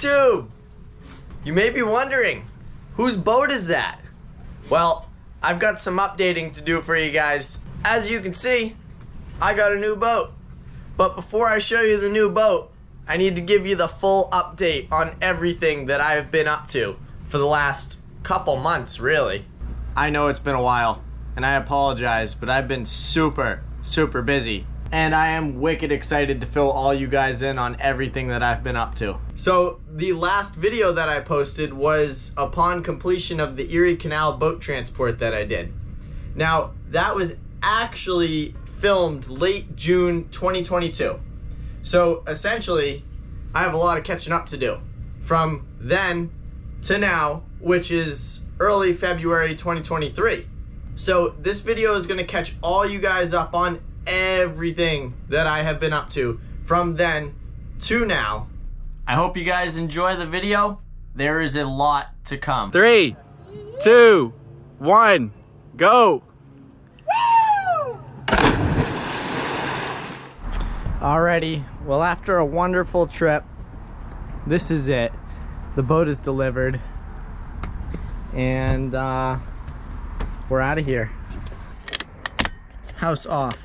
YouTube! You may be wondering, whose boat is that? Well, I've got some updating to do for you guys. As you can see, I got a new boat. But before I show you the new boat, I need to give you the full update on everything that I've been up to for the last couple months, really. I know it's been a while, and I apologize, but I've been super, super busy. And I am wicked excited to fill all you guys in on everything that I've been up to. So, the last video that I posted was upon completion of the Erie Canal boat transport that I did. Now, that was actually filmed late June 2022. So, essentially, I have a lot of catching up to do. From then to now, which is early February 2023. So this video is gonna catch all you guys up on everything that I have been up to from then to now. I hope you guys enjoy the video. There is a lot to come. Three, two, one, go. Alrighty, well after a wonderful trip, this is it. The boat is delivered and uh, we're out of here. House off,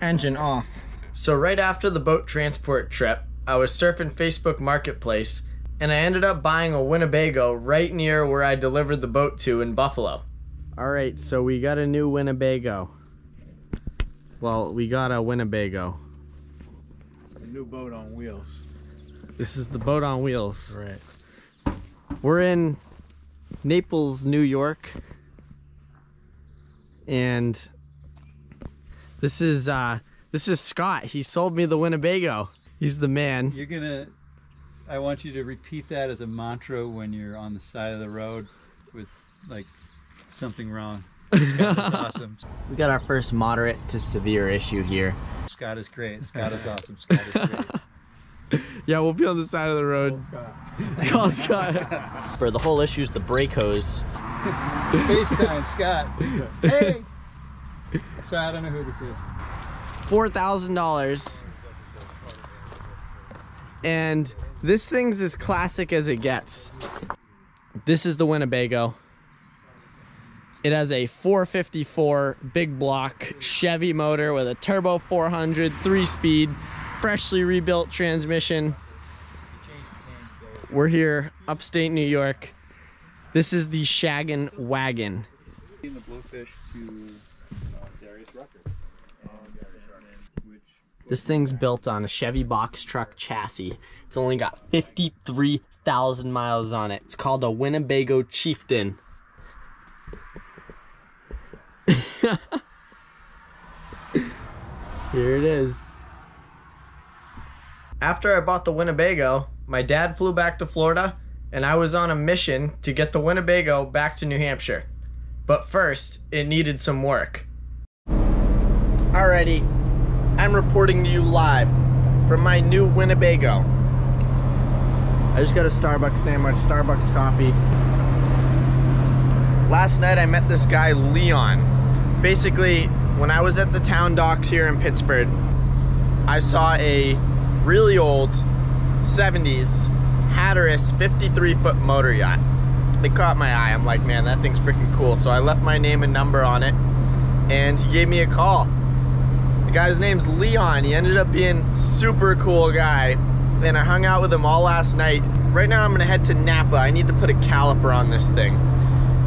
engine off. So right after the boat transport trip, I was surfing Facebook Marketplace and I ended up buying a Winnebago right near where I delivered the boat to in Buffalo. All right, so we got a new Winnebago. Well, we got a Winnebago. A new boat on wheels. This is the boat on wheels. Right. We're in Naples, New York. And this is uh this is Scott. He sold me the Winnebago. He's the man. You're gonna. I want you to repeat that as a mantra when you're on the side of the road with like something wrong. Scott is awesome. We got our first moderate to severe issue here. Scott is great. Scott is awesome. Scott is great. Yeah, we'll be on the side of the road. Call Scott. For the whole issue is the brake hose. FaceTime Scott. Hey. So I don't know who this is. Four thousand dollars. And this thing's as classic as it gets. This is the Winnebago. It has a 454 big block Chevy motor with a turbo 400, three speed, freshly rebuilt transmission. We're here, upstate New York. This is the Shaggin' Wagon. This thing's built on a Chevy box truck chassis. It's only got 53,000 miles on it. It's called a Winnebago Chieftain. Here it is. After I bought the Winnebago, my dad flew back to Florida and I was on a mission to get the Winnebago back to New Hampshire. But first, it needed some work. Alrighty, I'm reporting to you live from my new Winnebago. I just got a Starbucks sandwich, Starbucks coffee. Last night I met this guy, Leon. Basically, when I was at the town docks here in Pittsburgh, I saw a really old 70s Hatteras 53 foot motor yacht. It caught my eye. I'm like, man, that thing's freaking cool. So I left my name and number on it, and he gave me a call. Guy's name's Leon. He ended up being super cool guy, and I hung out with him all last night. Right now, I'm gonna head to Napa. I need to put a caliper on this thing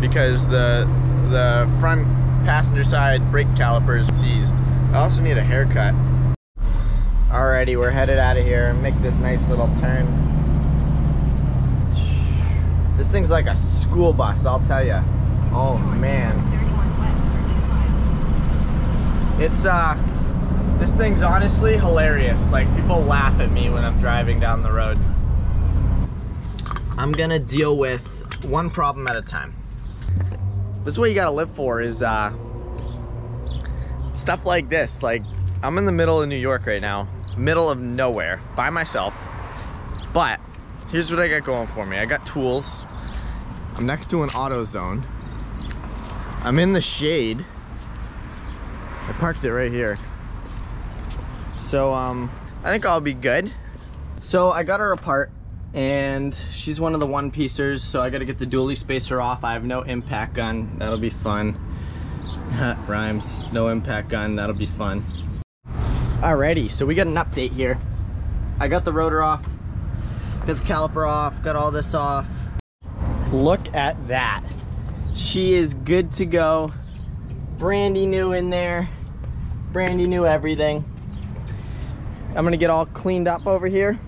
because the the front passenger side brake caliper is seized. I also need a haircut. Alrighty, we're headed out of here. Make this nice little turn. This thing's like a school bus, I'll tell you. Oh man. It's uh this thing's honestly hilarious. Like people laugh at me when I'm driving down the road. I'm gonna deal with one problem at a time. This is what you gotta live for is uh stuff like this. Like I'm in the middle of New York right now, middle of nowhere, by myself. But here's what I got going for me. I got tools. I'm next to an AutoZone. I'm in the shade. I parked it right here. So um I think I'll be good. So I got her apart And she's one of the one piecers, so I gotta get the dually spacer off. I have no impact gun, that'll be fun. Rhymes, no impact gun, that'll be fun. Alrighty, so we got an update here. I got the rotor off, got the caliper off, got all this off. Look at that. She is good to go. Brandy new in there. Brandy new everything. I'm gonna get all cleaned up over here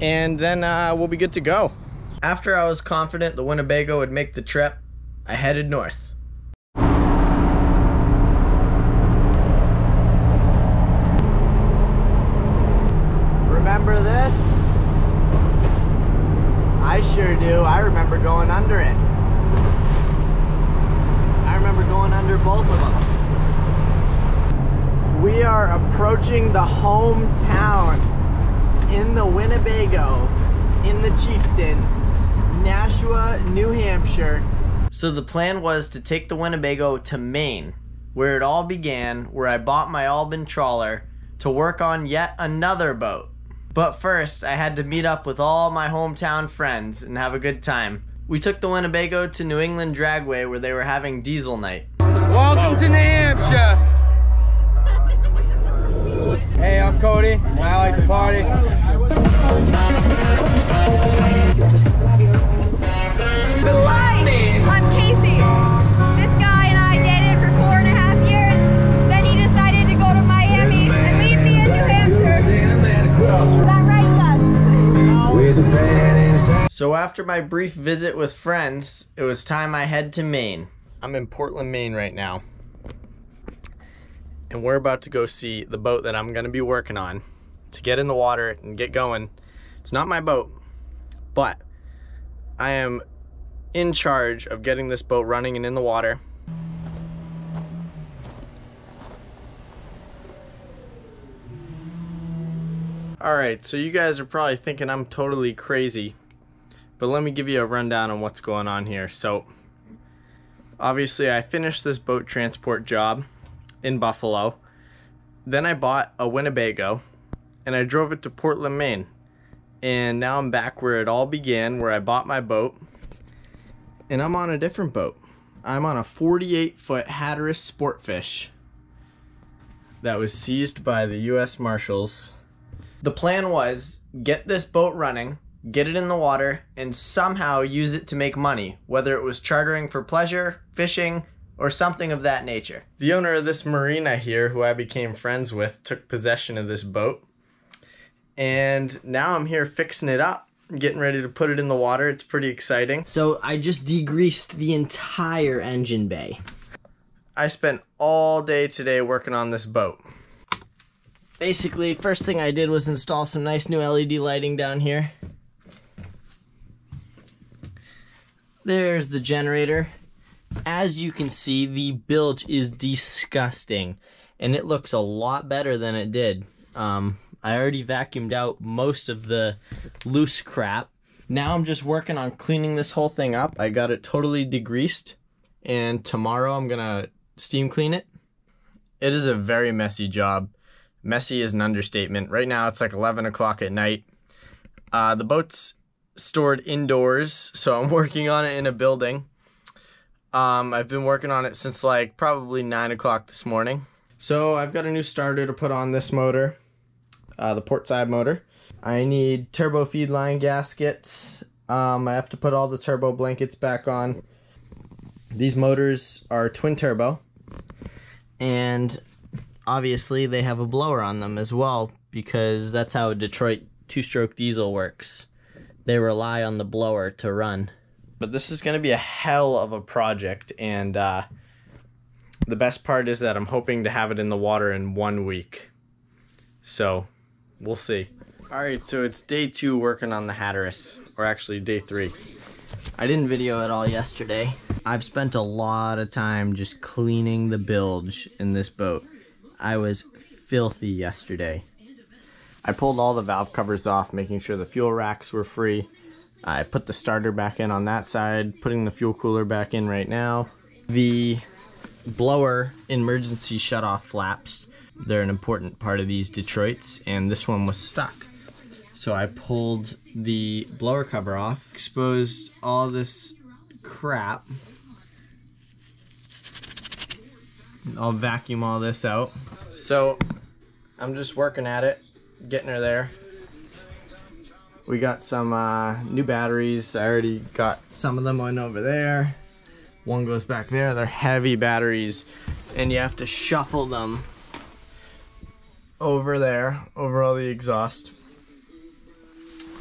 and then uh, we'll be good to go. After I was confident the Winnebago would make the trip, I headed north. Remember this? I sure do. I remember going under it. I remember going under both of them. We are approaching the hometown in the Winnebago, in the Chieftain, Nashua, New Hampshire. So the plan was to take the Winnebago to Maine, where it all began, where I bought my Albin trawler to work on yet another boat. But first, I had to meet up with all my hometown friends and have a good time. We took the Winnebago to New England Dragway where they were having diesel night. Welcome to New Hampshire. Hey, I'm Cody. and I like to party. Hi, I'm Casey. This guy and I dated for four and a half years. Then he decided to go to Miami and leave me in New Hampshire. Is that right, Gus? So after my brief visit with friends, it was time I head to Maine. I'm in Portland, Maine right now. And we're about to go see the boat that I'm to be working on to get in the water and get going. It's not my boat, but I am in charge of getting this boat running and in the water. Alright, so you guys are probably thinking I'm totally crazy, but let me give you a rundown on what's going on here. So, obviously, I finished this boat transport job in Buffalo. Then I bought a Winnebago and I drove it to Portland, Maine. And now I'm back where it all began, where I bought my boat. And I'm on a different boat. I'm on a 48 foot Hatteras Sportfish that was seized by the US Marshals. The plan was get this boat running, get it in the water, and somehow use it to make money, whether it was chartering for pleasure, fishing, or something of that nature. The owner of this marina here, who I became friends with, took possession of this boat. And now I'm here fixing it up, getting ready to put it in the water. It's pretty exciting. So I just degreased the entire engine bay. I spent all day today working on this boat. Basically, first thing I did was install some nice new LED lighting down here. There's the generator. As you can see, the bilge is disgusting, and it looks a lot better than it did. Um, I already vacuumed out most of the loose crap. Now I'm just working on cleaning this whole thing up. I got it totally degreased, and tomorrow I'm gonna steam clean it. It is a very messy job. Messy is an understatement. Right now it's like 11 o'clock at night. Uh, the boat's stored indoors, so I'm working on it in a building. Um, I've been working on it since like probably 9 o'clock this morning. So I've got a new starter to put on this motor, uh, the port side motor. I need turbo feed line gaskets. Um, I have to put all the turbo blankets back on. These motors are twin turbo. And obviously, they have a blower on them as well because that's how a Detroit two stroke diesel works. They rely on the blower to run. But this is going to be a hell of a project and uh, the best part is that i'm hoping to have it in the water in one week so we'll see all right so it's day two working on the Hatteras or actually day three I didn't video at all yesterday. I've spent a lot of time just cleaning the bilge in this boat. I was filthy yesterday. i pulled all the valve covers off making sure the fuel racks were free i put the starter back in on that side putting the fuel cooler back in right now the blower emergency shutoff flaps they're an important part of these Detroits and this one was stuck So I pulled the blower cover off, exposed all this crap. I'll vacuum all this out. So I'm just working at it, getting her there. We got some uh, new batteries. I already got some of them on over there. One goes back there. They're heavy batteries, and you have to shuffle them over there, over all the exhaust.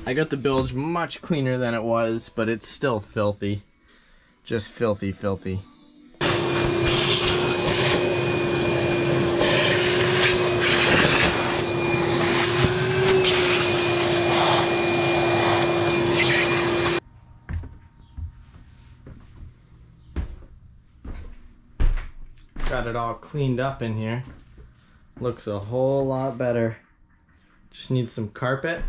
I got the bilge much cleaner than it was, but it's still filthy. Just filthy, filthy. It all cleaned up in here. Looks a whole lot better. Just needs some carpet.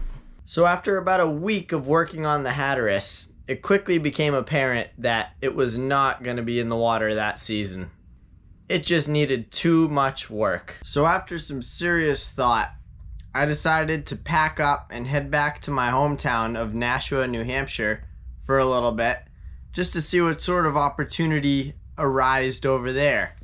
So after about a week of working on the Hatteras, it quickly became apparent that it was not going to be in the water that season. It just needed too much work. So after some serious thought, I decided to pack up and head back to my hometown of Nashua, New Hampshire for a little bit, just to see what sort of opportunity arised over there.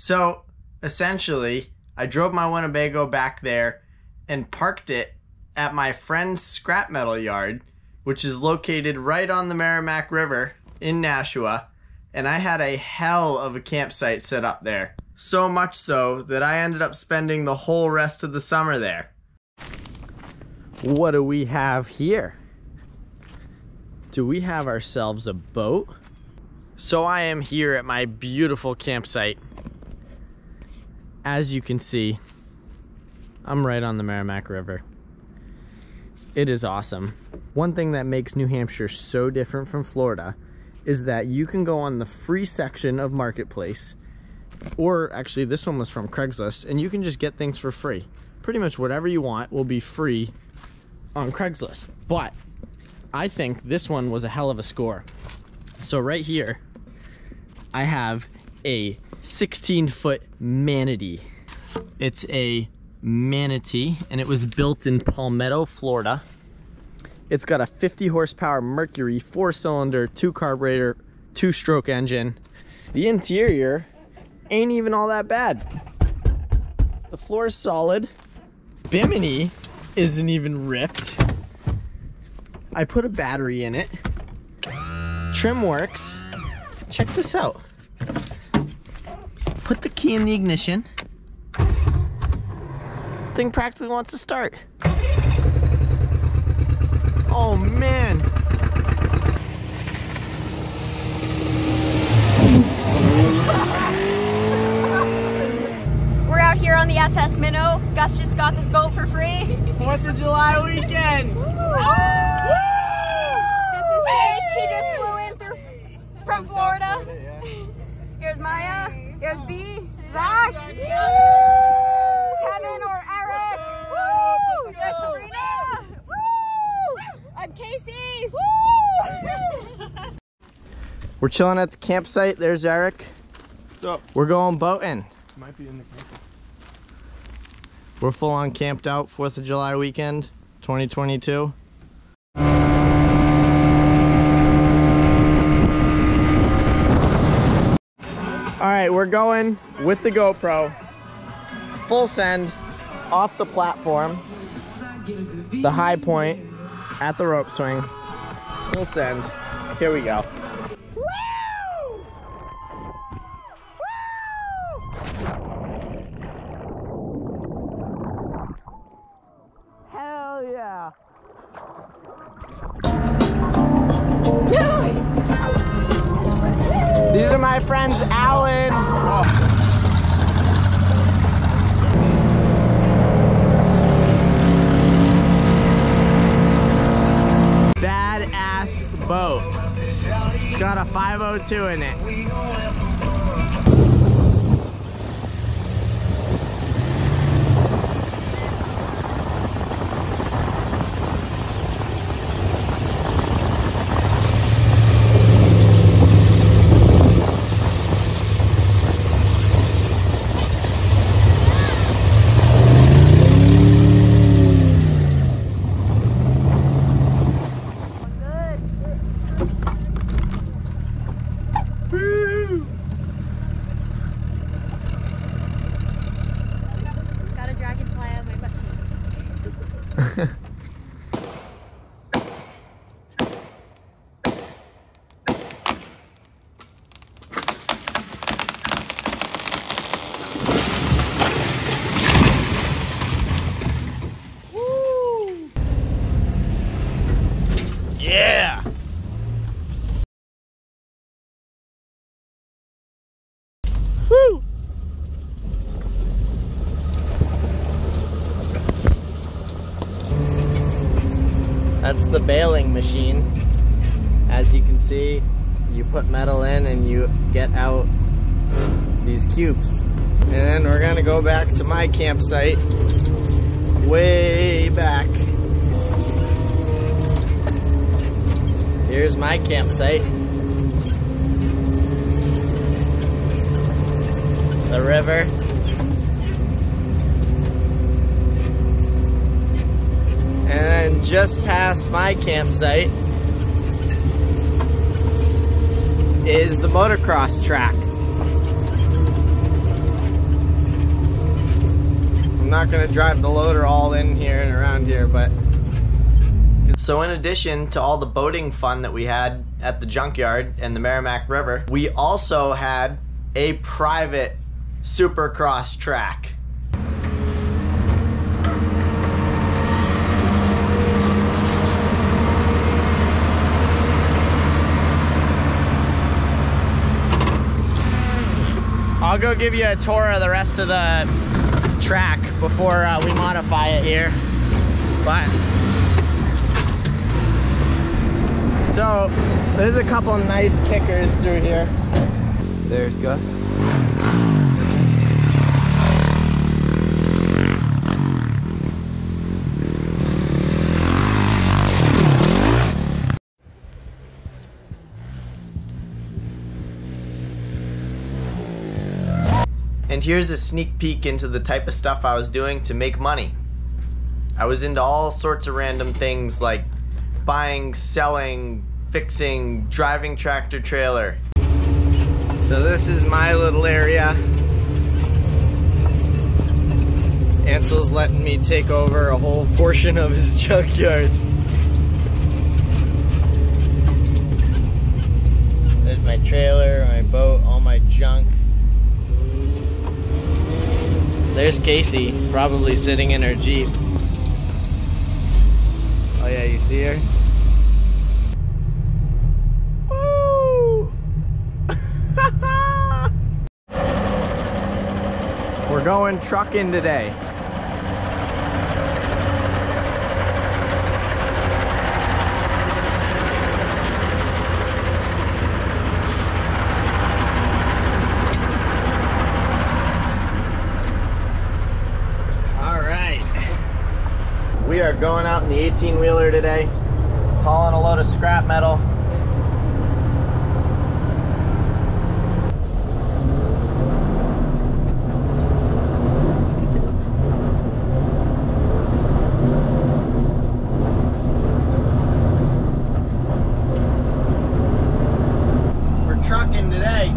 So essentially, I drove my Winnebago back there and parked it at my friend's scrap metal yard, which is located right on the Merrimack River in Nashua, and I had a hell of a campsite set up there. So much so that I ended up spending the whole rest of the summer there. What do we have here? Do we have ourselves a boat? So I am here at my beautiful campsite. As you can see, I'm right on the Merrimack River. It is awesome. One thing that makes New Hampshire so different from Florida is that you can go on the free section of Marketplace, or actually this one was from Craigslist, and you can just get things for free. Pretty much whatever you want will be free on Craigslist. But I think this one was a hell of a score. So right here, I have a 16 foot manatee. It's a manatee and it was built in Palmetto, Florida. It's got a 50 horsepower Mercury four cylinder, two carburetor, two stroke engine. The interior ain't even all that bad. The floor is solid. Bimini isn't even ripped. I put a battery in it. Trim works. Check this out. Put the key in the ignition. Thing practically wants to start. Oh man. We're out here on the SS Minnow. Gus just got this boat for free. Fourth of July weekend. This is Jake. He just flew in through from Florida. Here's Maya. Here's Dee. Zach. Kevin or Eric. Woo! There's Sabrina. Woo! I'm Casey. Woo! We're chilling at the campsite. There's Eric. What's up? We're going boating. Might be in the camper. We're full on camped out 4th of July weekend 2022. All right, we're going with the GoPro. Full send off the platform. The high point at the rope swing. Full send. Here we go. Woo! Hell yeah. These are my friends Alan. Badass boat. It's got a 502 in it. The baling machine. As you can see, you put metal in and you get out these cubes. And then we're gonna go back to my campsite way back. Here's my campsite. The river. And then just past my campsite is the motocross track. I'm not gonna drive the loader all in here and around here, but. So, in addition to all the boating fun that we had at the junkyard and the Merrimack River, we also had a private supercross track. I'll go give you a tour of the rest of the track before uh, we modify it here. But so there's a couple nice kickers through here. There's Gus. And here's a sneak peek into the type of stuff I was doing to make money. I was into all sorts of random things like buying, selling, fixing, driving tractor trailer. So this is my little area. Ansel's letting me take over a whole portion of his junkyard. There's my trailer, my boat, all my junk. There's Casey, probably sitting in her Jeep. Oh yeah, you see her? We're going trucking today. All right. We are going out in the 18 wheeler today, hauling a load of scrap metal. We're trucking today.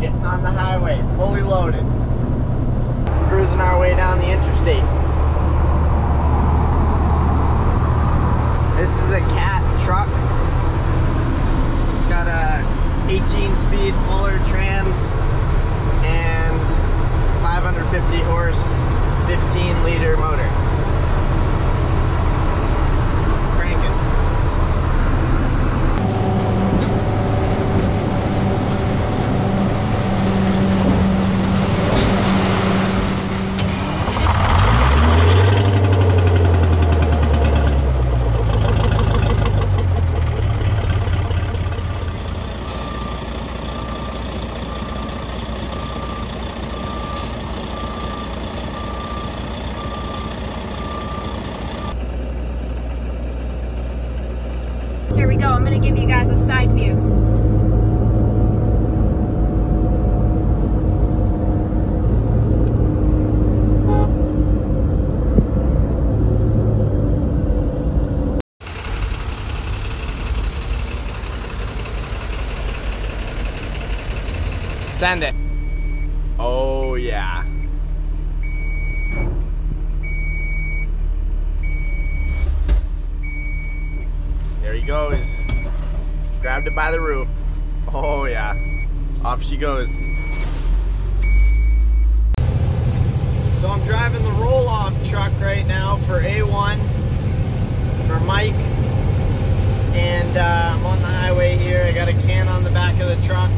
Getting on the highway, fully loaded. Cruising our way down the interstate. This is a cat truck. It's got a 18 speed Fuller trans and 550 horse, 15 liter motor. Cranking. Here we go. I'm going to give you guys a side view. Send it. Oh yeah. There he goes. Grabbed it by the roof. Oh yeah. Off she goes. So I'm driving the roll-off truck right now for A1 for Mike. And uh, I'm on the highway here. I got a can on the back of the truck.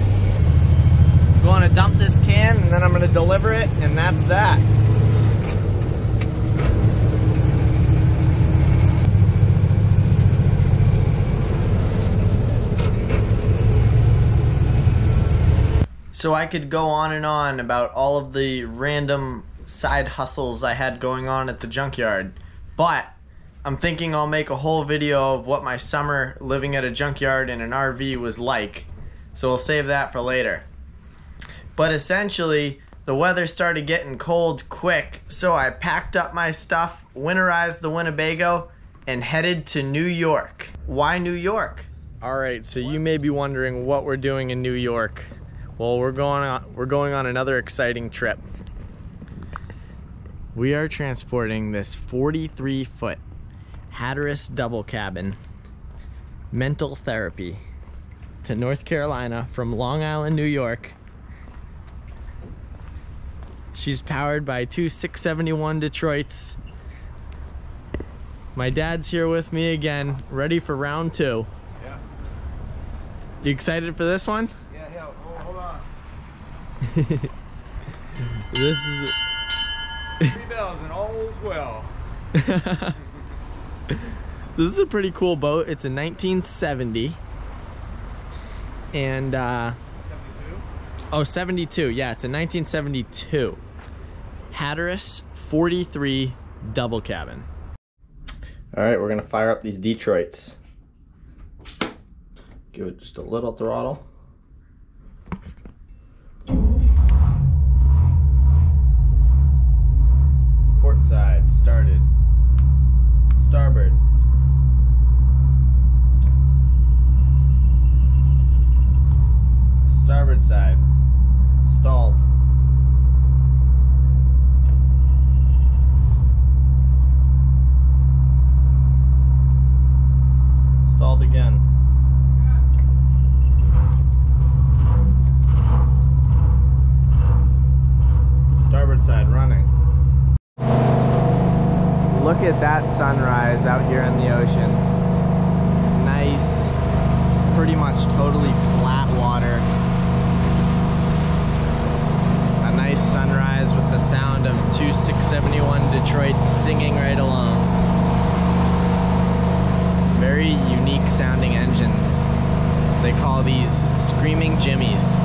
Going to dump this can and then I'm going to deliver it and that's that. So I could go on and on about all of the random side hustles I had going on at the junkyard. But I'm thinking I'll make a whole video of what my summer living at a junkyard in an RV was like. So we'll save that for later. But essentially, the weather started getting cold quick, so I packed up my stuff, winterized the Winnebago, and headed to New York. Why New York? All right, so you may be wondering what we're doing in New York. Well, we're going on we're going on another exciting trip. We are transporting this 43 foot Hatteras double cabin mental therapy to North Carolina from Long Island, New York. She's powered by two 671 Detroits. My dad's here with me again, ready for round two. Yeah. You excited for this one? Yeah, hell, hold, hold on. This is Three bells and all's well. so this is a pretty cool boat. It's a 1970. And uh 72? oh 72. Yeah, it's a 1972. Hatteras 43 double cabin. All right, we're going to fire up these Detroits. Give it just a little throttle. Port side started. Starboard. Starboard side. Stalled. Stalled again. Look at that sunrise out here in the ocean. Nice, pretty much totally flat water. A nice sunrise with the sound of two 671 Detroits singing right along. Very unique sounding engines. They call these Screaming Jimmies.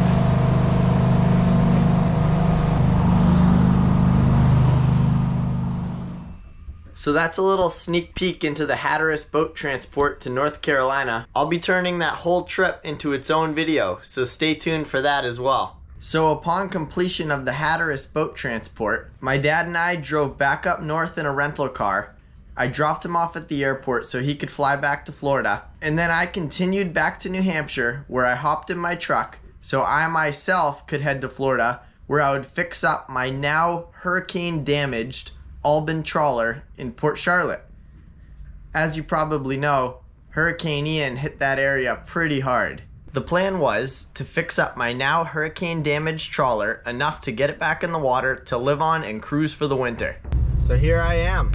So that's a little sneak peek into the Hatteras boat transport to North Carolina. I'll be turning that whole trip into its own video, so stay tuned for that as well. So upon completion of the Hatteras boat transport, my dad and I drove back up north in a rental car. I dropped him off at the airport so he could fly back to Florida, and then I continued back to New Hampshire where I hopped in my truck so I myself could head to Florida where I would fix up my now hurricane damaged Albin trawler in Port Charlotte. As you probably know, Hurricane Ian hit that area pretty hard. The plan was to fix up my now hurricane damaged trawler enough to get it back in the water to live on and cruise for the winter. So here I am.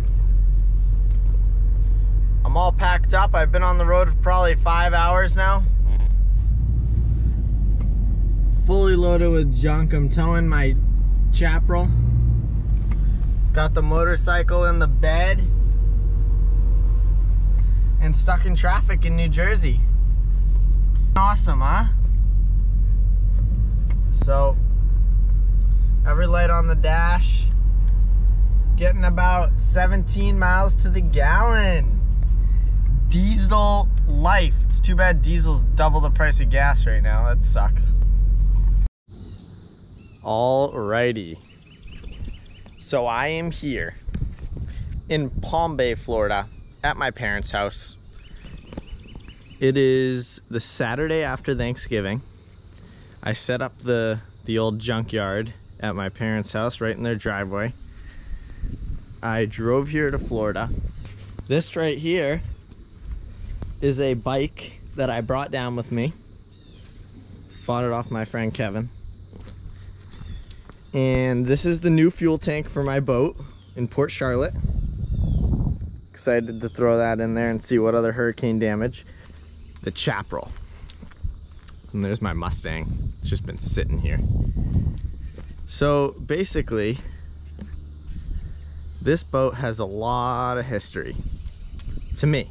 I'm all packed up. I've been on the road for probably five hours now. Fully loaded with junk. I'm towing my Chaparral. Got the motorcycle in the bed. And stuck in traffic in New Jersey. Awesome, huh? So, every light on the dash. Getting about 17 miles to the gallon. Diesel life. It's too bad diesel's double the price of gas right now. That sucks. Alrighty. So I am here in Palm Bay, Florida, at my parents' house. It is the Saturday after Thanksgiving. I set up the the old junkyard at my parents' house right in their driveway. I drove here to Florida. This right here is a bike that I brought down with me. Bought it off my friend Kevin. And this is the new fuel tank for my boat in Port Charlotte. Excited to throw that in there and see what other hurricane damage. The Chaparral. And there's my Mustang. It's just been sitting here. So basically, this boat has a lot of history to me.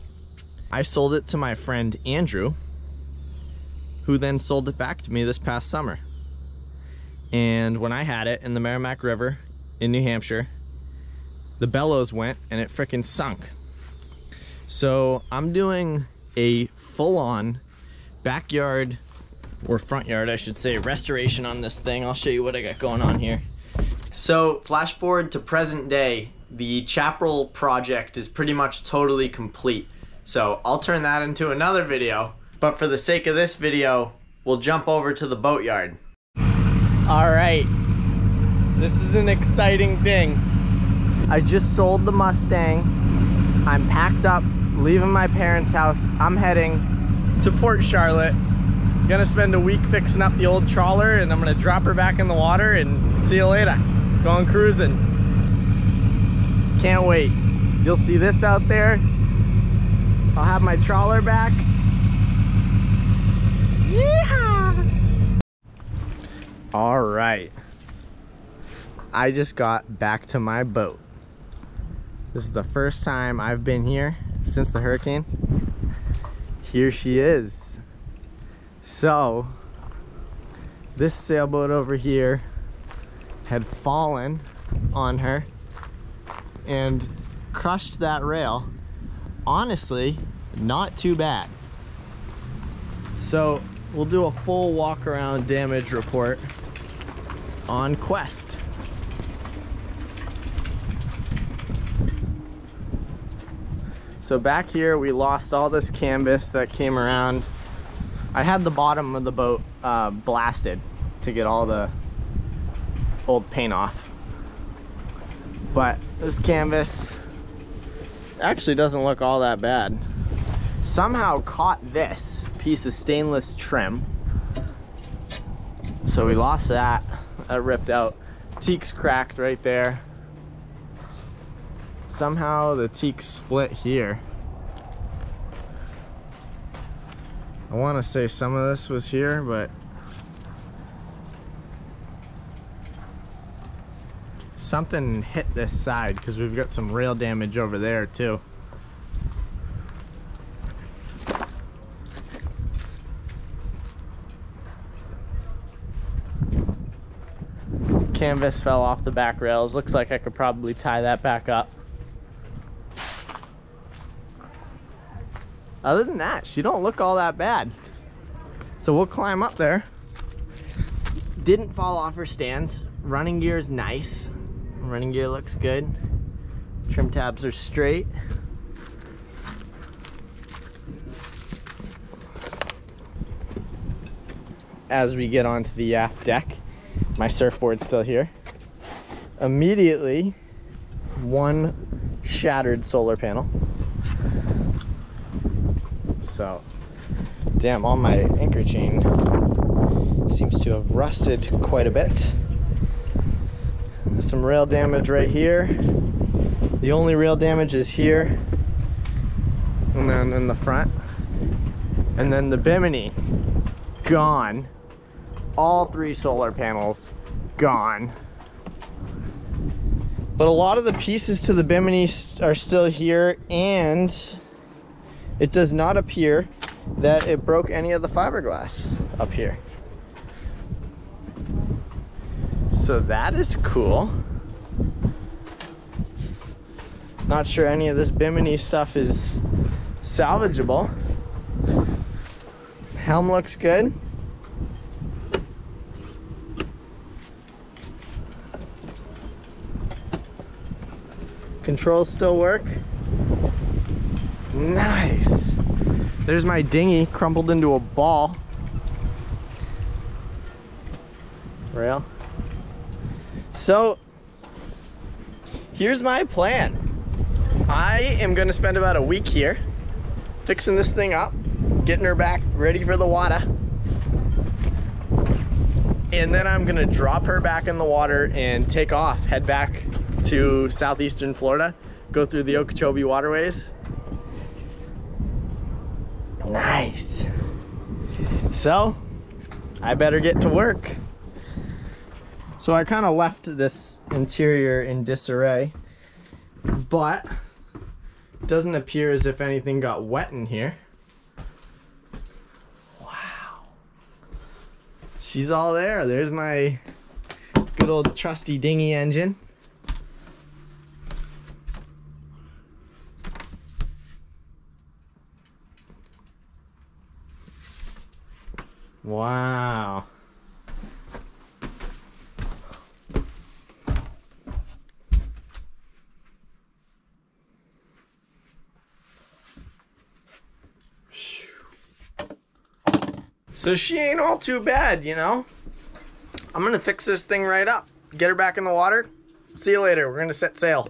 I sold it to my friend Andrew, who then sold it back to me this past summer. And when I had it in the Merrimack River in New Hampshire, the bellows went and it freaking sunk. So I'm doing a full on backyard or front yard, I should say, restoration on this thing. I'll show you what I got going on here. So, flash forward to present day, the Chaparral project is pretty much totally complete. So, I'll turn that into another video. But for the sake of this video, we'll jump over to the boatyard. All right, this is an exciting thing. I just sold the Mustang. I'm packed up, leaving my parents' house. I'm heading to Port Charlotte. Gonna spend a week fixing up the old trawler and I'm gonna drop her back in the water and see you later. Going cruising. Can't wait. You'll see this out there. I'll have my trawler back. Yeehaw! All right. I just got back to my boat. This is the first time I've been here since the hurricane. Here she is. So, this sailboat over here had fallen on her and crushed that rail. Honestly, not too bad. So, we'll do a full walk around damage report on Quest. So back here we lost all this canvas that came around. I had the bottom of the boat uh, blasted to get all the old paint off. But this canvas actually doesn't look all that bad. Somehow caught this piece of stainless trim. So we lost that. That ripped out. Teak's cracked right there somehow the teak split here. I want to say some of this was here, but something hit this side because we've got some rail damage over there too. Canvas fell off the back rails. Looks like I could probably tie that back up. Other than that, she don't look all that bad. So we'll climb up there. Didn't fall off her stands. Running gear is nice. Running gear looks good. Trim tabs are straight. As we get onto the aft deck, my surfboard's still here. Immediately, one shattered solar panel. So, damn, all my anchor chain seems to have rusted quite a bit. Some rail damage right here. The only rail damage is here. And then in the front. And then the Bimini, gone. All three solar panels, gone. But a lot of the pieces to the Bimini are still here and it does not appear that it broke any of the fiberglass up here. So that is cool. Not sure any of this Bimini stuff is salvageable. Helm looks good. Controls still work. Nice. There's my dinghy crumpled into a ball. Rail. So, here's my plan. I am gonna spend about a week here fixing this thing up, getting her back ready for the water. and then I'm gonna drop her back in the water and take off, head back to southeastern Florida, go through the Okeechobee waterways. Nice. So, I better get to work. So I kind of left this interior in disarray, but doesn't appear as if anything got wet in here. Wow. She's all there. There's my good old trusty dinghy engine. Wow. So she ain't all too bad, you know? I'm gonna fix this thing right up. Get her back in the water. See you later. We're gonna set sail.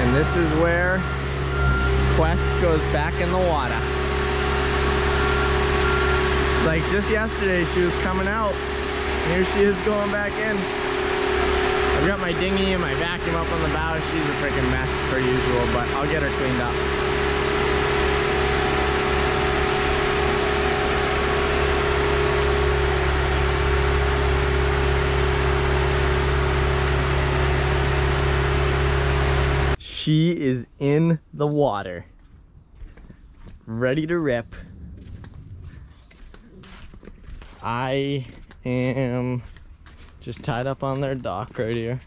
And this is where Quest goes back in the water. Like just yesterday, she was coming out. Here she is going back in. I've got my dinghy and my vacuum up on the bow. She's a freaking mess per usual, but I'll get her cleaned up. She is in the water. Ready to rip. I am just tied up on their dock right here.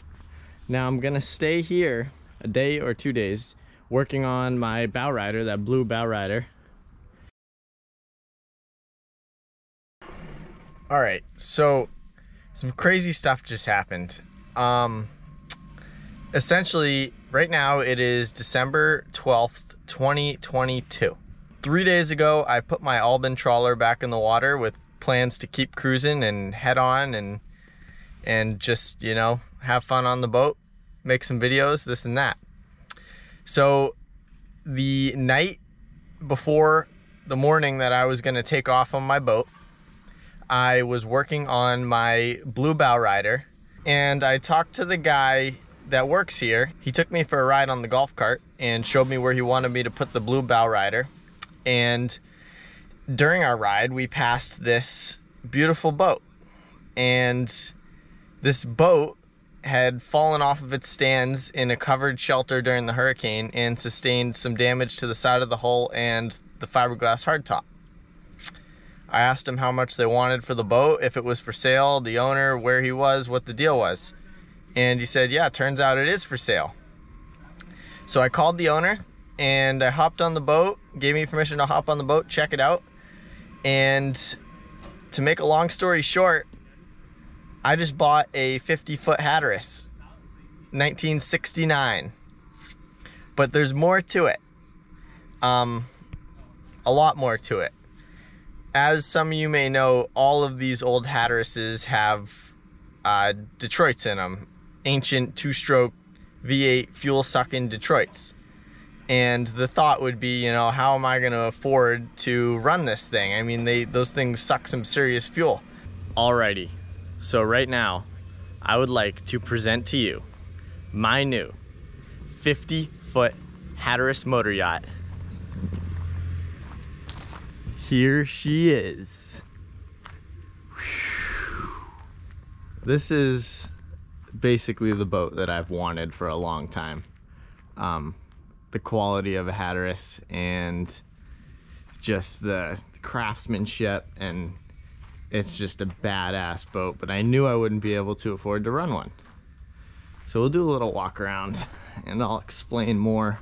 Now I'm gonna stay here a day or two days working on my bow rider, that blue bow rider. All right, so some crazy stuff just happened. Um, essentially, right now it is December 12th, 2022. Three days ago, I put my Albin trawler back in the water with plans to keep cruising and head on and and just, you know, have fun on the boat, make some videos, this and that. So the night before the morning that I was going to take off on my boat, I was working on my blue bow rider and I talked to the guy that works here. He took me for a ride on the golf cart and showed me where he wanted me to put the blue bow rider. And during our ride, we passed this beautiful boat. And this boat had fallen off of its stands in a covered shelter during the hurricane and sustained some damage to the side of the hull and the fiberglass hardtop. I asked him how much they wanted for the boat, if it was for sale, the owner, where he was, what the deal was. And he said, yeah, turns out it is for sale. So I called the owner and I hopped on the boat, gave me permission to hop on the boat, check it out. And to make a long story short, I just bought a 50 foot Hatteras, 1969. But there's more to it. Um, a lot more to it. As some of you may know, all of these old Hatterases have uh, Detroits in them. Ancient two-stroke V8 fuel-sucking Detroits. And the thought would be, you know, how am I going to afford to run this thing? I mean, they those things suck some serious fuel. Alrighty, so right now, I would like to present to you my new 50-foot Hatteras motor yacht. Here she is. This is basically the boat that I've wanted for a long time. Um, the quality of a Hatteras and just the craftsmanship and it's just a badass boat, but I knew I wouldn't be able to afford to run one. So we'll do a little walk around and I'll explain more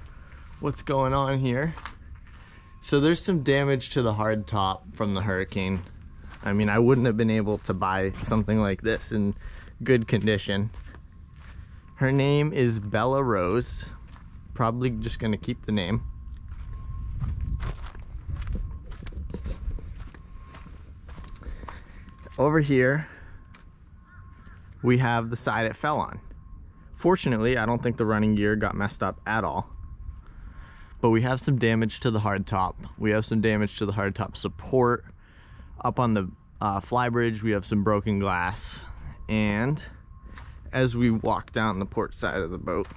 what's going on here. So there's some damage to the hard top from the hurricane. I mean, I wouldn't have been able to buy something like this in good condition. Her name is Bella Rose. Probably just gonna keep the name. Over here, we have the side it fell on. Fortunately, I don't think the running gear got messed up at all. But we have some damage to the hardtop. We have some damage to the hardtop support. Up on the uh, flybridge, we have some broken glass. And as we walk down the port side of the boat,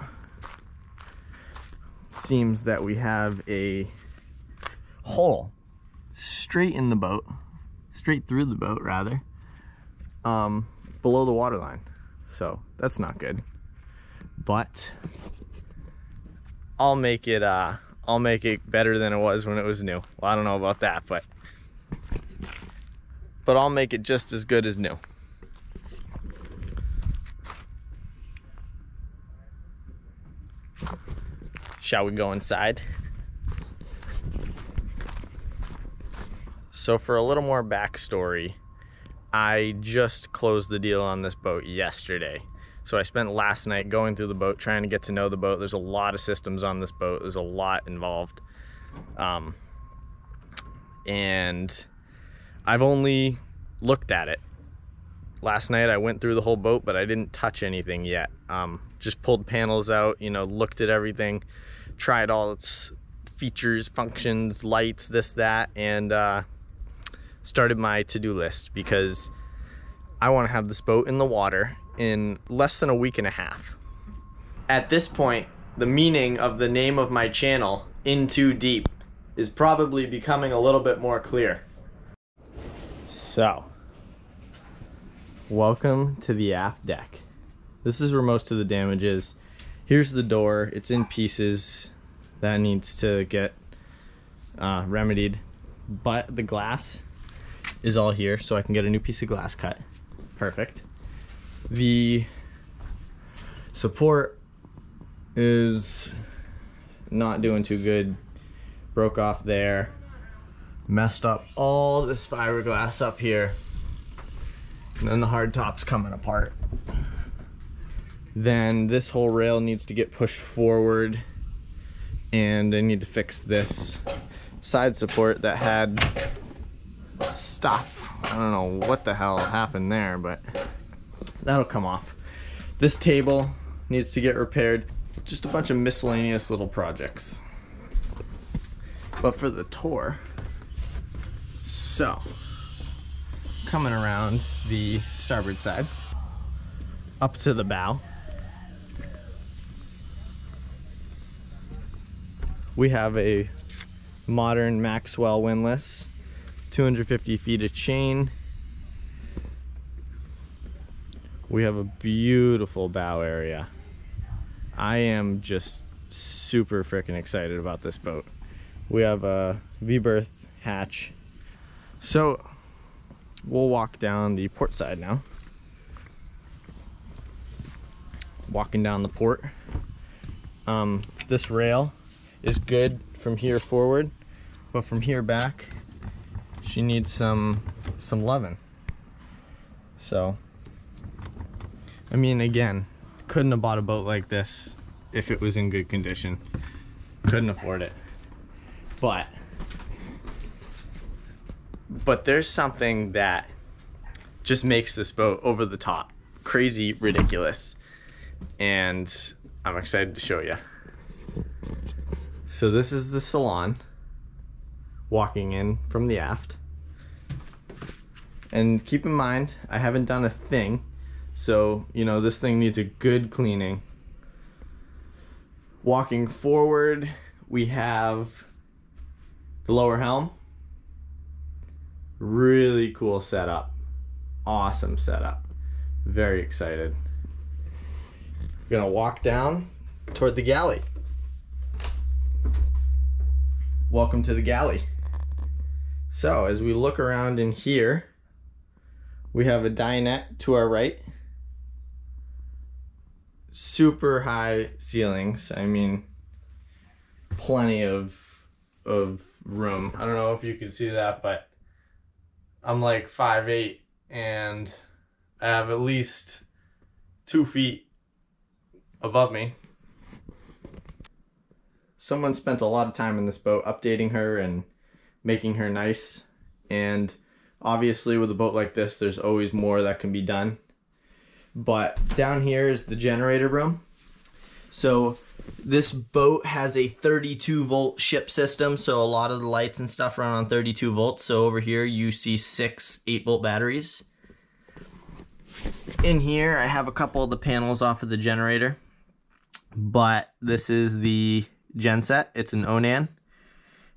seems that we have a hole straight in the boat, straight through the boat rather, um, below the waterline. So that's not good. But I'll make it uh I'll make it better than it was when it was new. Well, I don't know about that, but but I'll make it just as good as new. Shall we go inside? So for a little more backstory, I just closed the deal on this boat yesterday. So I spent last night going through the boat, trying to get to know the boat. There's a lot of systems on this boat. There's a lot involved. Um, and I've only looked at it. Last night I went through the whole boat, but I didn't touch anything yet. Um, just pulled panels out, you know, looked at everything, tried all its features, functions, lights, this, that, and uh, started my to-do list because I want to have this boat in the water in less than a week and a half. At this point, the meaning of the name of my channel, In Too Deep, is probably becoming a little bit more clear. So, welcome to the aft deck. This is where most of the damage is. Here's the door, it's in pieces. That needs to get uh, remedied. But the glass is all here, so I can get a new piece of glass cut. Perfect. The support is not doing too good. Broke off there. Messed up all this fiberglass up here. And then the hard top's coming apart. Then this whole rail needs to get pushed forward. And I need to fix this side support that had stuff. I don't know what the hell happened there, but that'll come off. This table needs to get repaired. Just a bunch of miscellaneous little projects. But for the tour, so coming around the starboard side, up to the bow, we have a modern Maxwell windlass 250 feet of chain. We have a beautiful bow area. I am just super freaking excited about this boat. We have a V-berth hatch. So we'll walk down the port side now. Walking down the port. Um, this rail is good from here forward, but from here back, she needs some some loving. So, I mean, again, couldn't have bought a boat like this if it was in good condition. Couldn't afford it. But, but there's something that just makes this boat over the top, crazy, ridiculous, and I'm excited to show you. So this is the salon walking in from the aft. And keep in mind, I haven't done a thing, so you know this thing needs a good cleaning. Walking forward, we have the lower helm. Really cool setup. Awesome setup. Very excited. We're Gonna walk down toward the galley. Welcome to the galley. So as we look around in here, we have a dinette to our right. Super high ceilings. I mean, plenty of of room. I don't know if you can see that, but I'm like five eight, and I have at least two feet above me. Someone spent a lot of time in this boat updating her and making her nice. And obviously, with a boat like this, there's always more that can be done. But down here is the generator room. So this boat has a 32 volt ship system, so a lot of the lights and stuff run on 32 volts. So over here you see six 8 volt batteries. In here I have a couple of the panels off of the generator, but this is the genset. It's an Onan,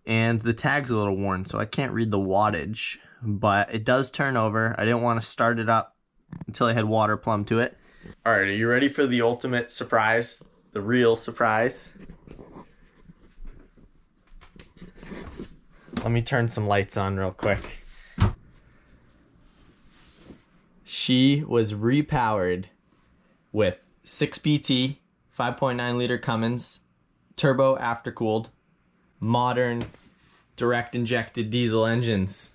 and the tag's a little worn, so I can't read the wattage, but it does turn over. I didn't want to start it up until I had water plumbed to it. All right, are you ready for the ultimate surprise? The real surprise? Let me turn some lights on real quick. She was repowered with 6BT, 5.9 liter Cummins, turbo aftercooled, modern direct injected diesel engines.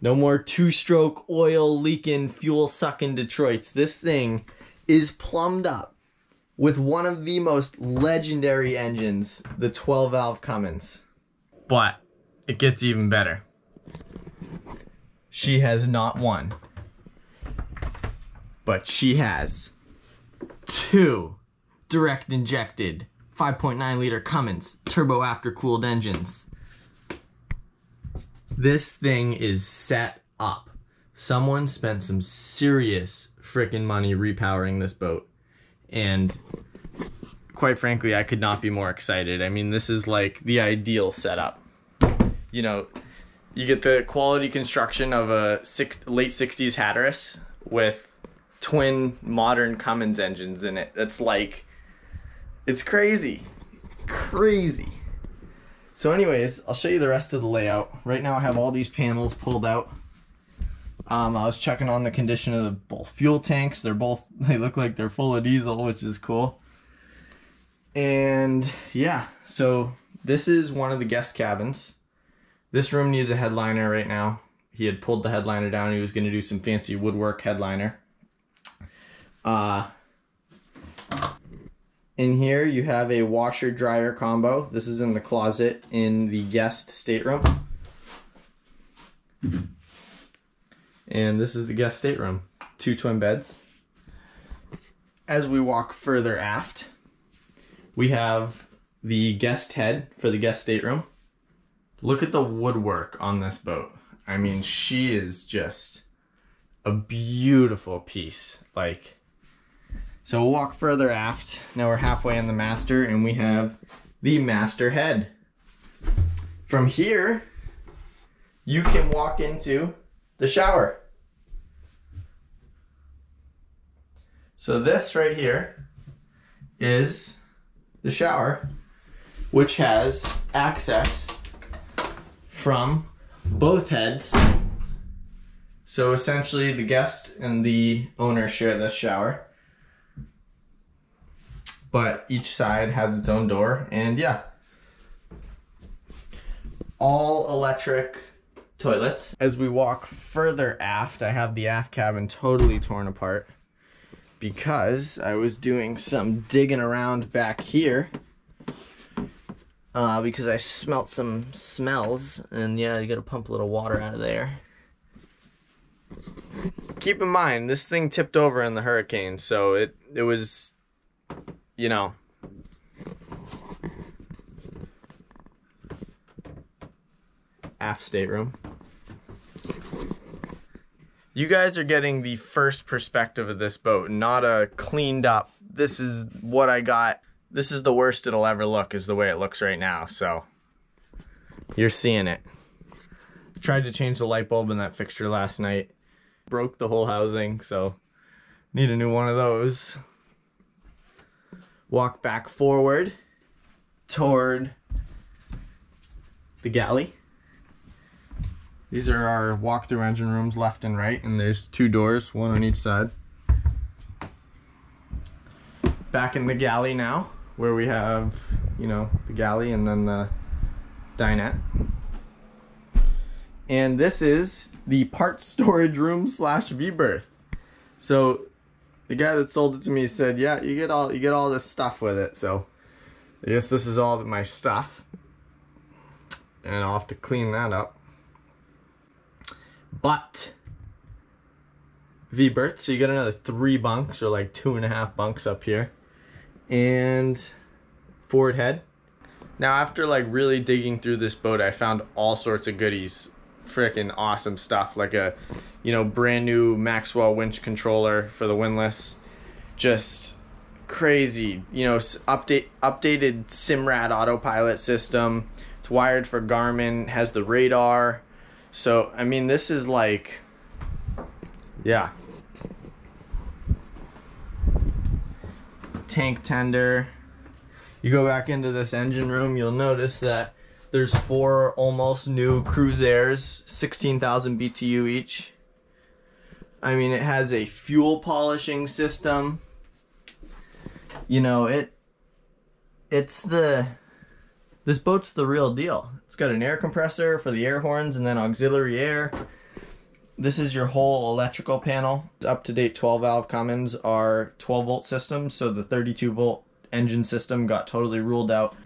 No more two stroke oil leaking, fuel sucking Detroits. This thing is plumbed up with one of the most legendary engines, the 12 valve Cummins. But it gets even better. She has not one, but she has two direct injected 5.9 liter Cummins turbo aftercooled engines. This thing is set up. Someone spent some serious freaking money repowering this boat. And quite frankly, I could not be more excited. I mean, this is like the ideal setup. You know, you get the quality construction of a six, late 60s Hatteras with twin modern Cummins engines in it. That's like, it's crazy. Crazy. So anyways, I'll show you the rest of the layout. Right now I have all these panels pulled out. Um, I was checking on the condition of the both fuel tanks. They're both, they look like they're full of diesel, which is cool. And yeah, so this is one of the guest cabins. This room needs a headliner right now. He had pulled the headliner down. He was going to do some fancy woodwork headliner. Uh, in here you have a washer dryer combo. This is in the closet in the guest stateroom. And this is the guest stateroom. Two twin beds. As we walk further aft, we have the guest head for the guest stateroom. Look at the woodwork on this boat. I mean, she is just a beautiful piece. Like, so we'll walk further aft. Now we're halfway in the master and we have the master head. From here, you can walk into the shower. So this right here is the shower, which has access from both heads. So essentially the guest and the owner share this shower but each side has its own door and yeah. All electric toilets. As we walk further aft i have the aft cabin totally torn apart because i was doing some digging around back here uh, because i smelt some smells and yeah you gotta pump a little water out of there. Keep in mind this thing tipped over in the hurricane so it it was you know. Aft stateroom. You guys are getting the first perspective of this boat, not a cleaned up, this is what I got. This is the worst it'll ever look, is the way it looks right now, so. You're seeing it. Tried to change the light bulb in that fixture last night. Broke the whole housing, so need a new one of those walk back forward toward the galley. These are our walk-through engine rooms left and right, and there's two doors, one on each side. Back in the galley now, where we have, you know, the galley and then the dinette. And this is the part storage room slash V-berth. So the guy that sold it to me said, "Yeah, you get all you get all this stuff with it." So, I guess this is all my stuff, and I'll have to clean that up. But V berth, so you got another three bunks or like two and a half bunks up here, and forward head. Now, after like really digging through this boat, I found all sorts of goodies, freaking awesome stuff, like a, you know, brand new Maxwell winch controller for the windlass, just crazy, you know, update updated Simrad autopilot system. It's wired for Garmin, has the radar. So, I mean, this is like, yeah. Tank tender. You go back into this engine room, you'll notice that there's four almost new Cruisairs, 16,000 BTU each. I mean, it has a fuel polishing system. You know, it it's the this boat's the real deal. It's got an air compressor for the air horns and then auxiliary air. This is your whole electrical panel. Up to date 12 valve Cummins are 12 volt systems, so the 32 volt engine system got totally ruled out.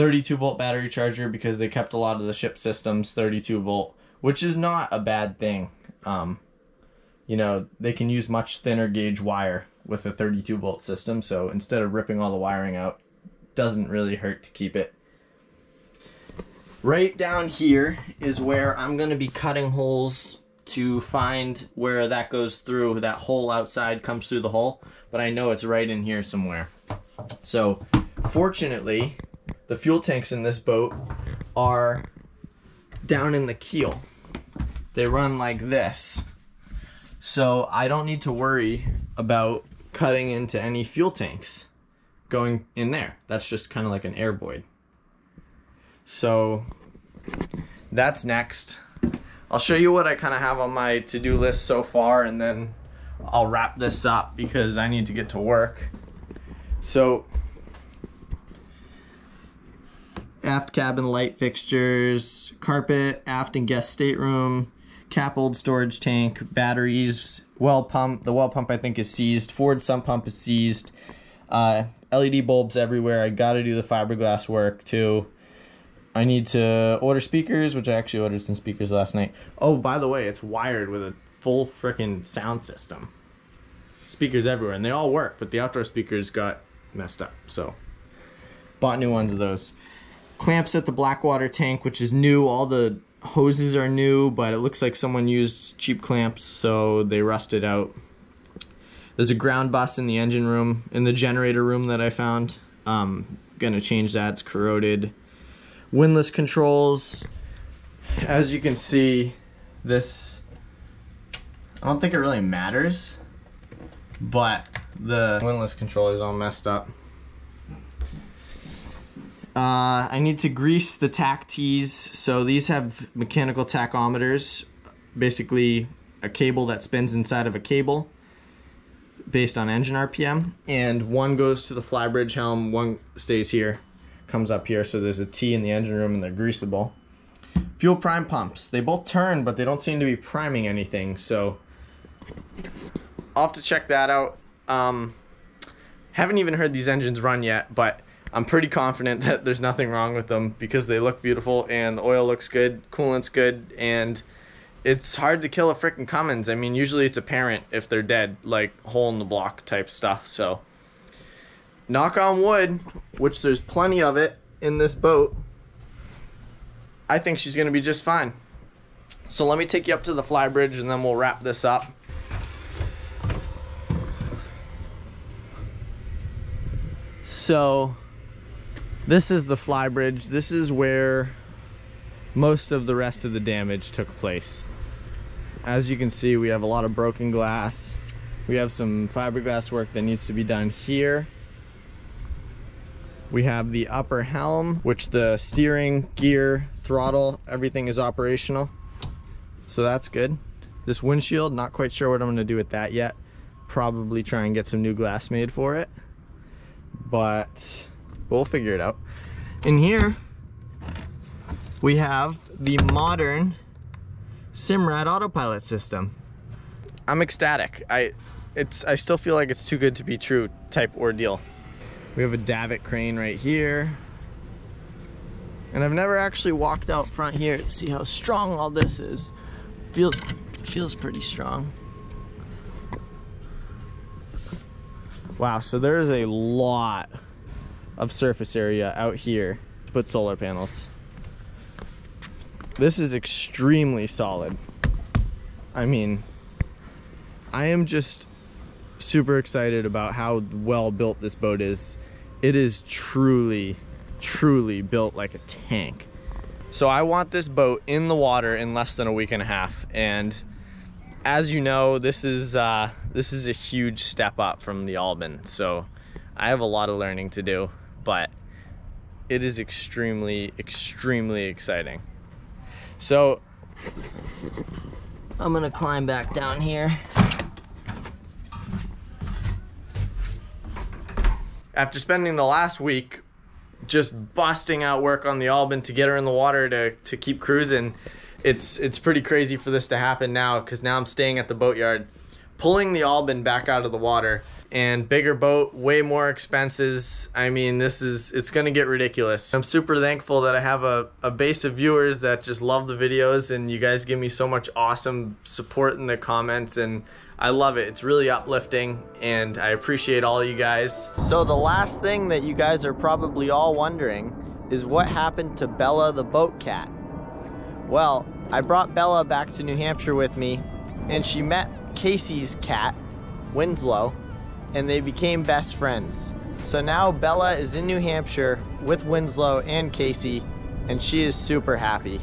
32 volt battery charger because they kept a lot of the ship systems 32 volt, which is not a bad thing. Um, you know, they can use much thinner gauge wire with a 32 volt system, so instead of ripping all the wiring out, doesn't really hurt to keep it. Right down here is where I'm going to be cutting holes to find where that goes through. That hole outside comes through the hole, but I know it's right in here somewhere. So, fortunately, the fuel tanks in this boat are down in the keel. They run like this. So, I don't need to worry about cutting into any fuel tanks going in there. That's just kind of like an air void. So, that's next. I'll show you what I kind of have on my to-do list so far and then I'll wrap this up because I need to get to work. So, aft cabin light fixtures, carpet, aft and guest stateroom, cap old storage tank, batteries, well pump. The well pump I think is seized. Forward sump pump is seized. Uh, LED bulbs everywhere. I got to do the fiberglass work too. I need to order speakers, which I actually ordered some speakers last night. Oh, by the way, it's wired with a full freaking sound system. Speakers everywhere, and they all work, but the outdoor speakers got messed up. So, bought new ones of those. Clamps at the Blackwater tank, which is new. All the hoses are new, but it looks like someone used cheap clamps, so they rusted out. There's a ground bus in the engine room, in the generator room that I found. Um, gonna change that. It's corroded windlass controls as you can see this I don't think it really matters but the windlass controller is all messed up uh, I need to grease the tach tees so these have mechanical tachometers basically a cable that spins inside of a cable based on engine RPM and one goes to the flybridge helm one stays here comes up here so there's a T in the engine room and they're greasable. Fuel prime pumps. They both turn but they don't seem to be priming anything so I'll have to check that out. Um, haven't even heard these engines run yet but I'm pretty confident that there's nothing wrong with them because they look beautiful and the oil looks good, coolant's good and it's hard to kill a freaking Cummins. I mean usually it's apparent if they're dead like hole in the block type stuff so knock on wood, which there's plenty of it in this boat, I think she's gonna be just fine. So let me take you up to the flybridge and then we'll wrap this up. So this is the flybridge. This is where most of the rest of the damage took place. As you can see, we have a lot of broken glass. We have some fiberglass work that needs to be done here. We have the upper helm, which the steering, gear, throttle, everything is operational. So that's good. This windshield, not quite sure what I'm gonna do with that yet. Probably try and get some new glass made for it. But we'll figure it out. In here, we have the modern Simrad autopilot system. I'm ecstatic. I it's I still feel like it's too good to be true type ordeal. We have a davit crane right here. And I've never actually walked out front here to see how strong all this is. Feels feels pretty strong. Wow, so there is a lot of surface area out here to put solar panels. This is extremely solid. I mean, I am just super excited about how well built this boat is. It is truly, truly built like a tank. So I want this boat in the water in less than a week and a half. And as you know, this is uh, this is a huge step up from the Albin. So I have a lot of learning to do, but it is extremely, extremely exciting. So I'm gonna climb back down here. after spending the last week just busting out work on the Albin to get her in the water to, to keep cruising, it's it's pretty crazy for this to happen now because now I'm staying at the boatyard, pulling the Albin back out of the water and bigger boat, way more expenses. I mean, this is it's gonna get ridiculous. I'm super thankful that I have a, a base of viewers that just love the videos and you guys give me so much awesome support in the comments and I love it. It's really uplifting and I appreciate all you guys. So the last thing that you guys are probably all wondering is what happened to Bella the boat cat? Well, I brought Bella back to New Hampshire with me and she met Casey's cat, Winslow, and they became best friends. So now Bella is in New Hampshire with Winslow and Casey and she is super happy.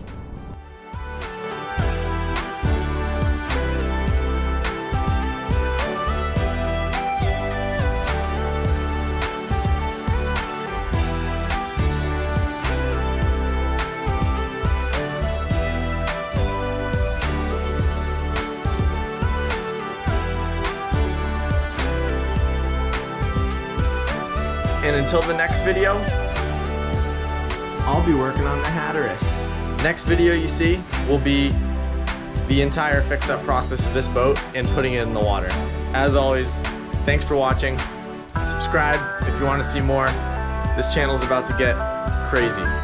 Until the next video, I'll be working on the Hatteras. Next video you see will be the entire fix-up process of this boat and putting it in the water. As always, thanks for watching. Subscribe if you want to see more. This channel is about to get crazy.